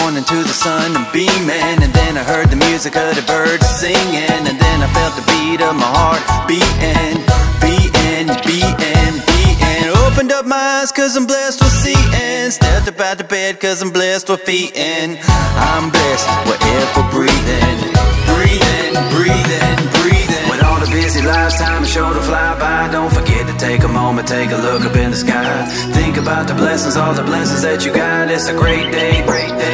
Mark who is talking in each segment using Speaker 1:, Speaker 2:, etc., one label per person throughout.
Speaker 1: Morning to the sun and beaming. And then I heard the music of the birds singing. And then I felt the beat of my heart beating Beating, beating, beating. Opened up my eyes cause I'm blessed with seeing. Stepped up out the bed cause I'm blessed with feeding. I'm blessed with air for breathing Breathing, breathing, breathing.
Speaker 2: With all the busy lives, time is sure to fly by. Don't forget to take a moment, take a look up in the sky. Think about the blessings, all the blessings that you got. It's a great day, great day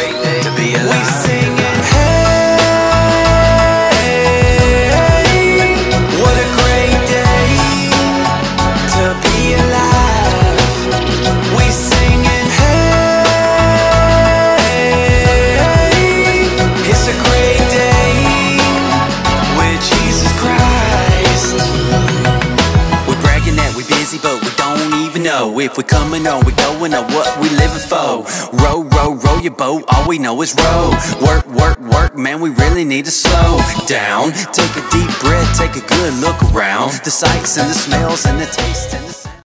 Speaker 1: busy, but we don't even know if we're coming or we going or what we living for. Row, row, row your boat. All we know is row. Work, work, work. Man, we really need to slow down. Take a deep breath, take a good look around. The sights and the smells and the taste and the